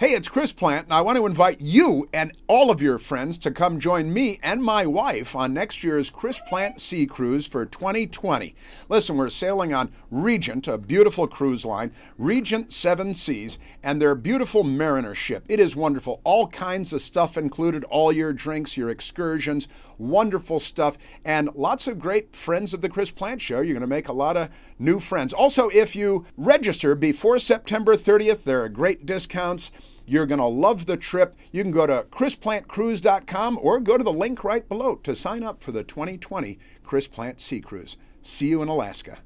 Hey, it's Chris Plante, and I want to invite you and all of your friends to come join me and my wife on next year's Chris Plante Sea Cruise for 2020. Listen, we're sailing on Regent, a beautiful cruise line, Regent Seven Seas, and their beautiful Mariner ship. It is wonderful. All kinds of stuff included, all your drinks, your excursions, wonderful stuff, and lots of great friends of the Chris Plante Show. You're going to make a lot of new friends. Also, if you register before September 30th, there are great discounts. You're going to love the trip. You can go to chrisplantecruise.com or go to the link right below to sign up for the 2020 Chris Plante Sea Cruise. See you in Alaska.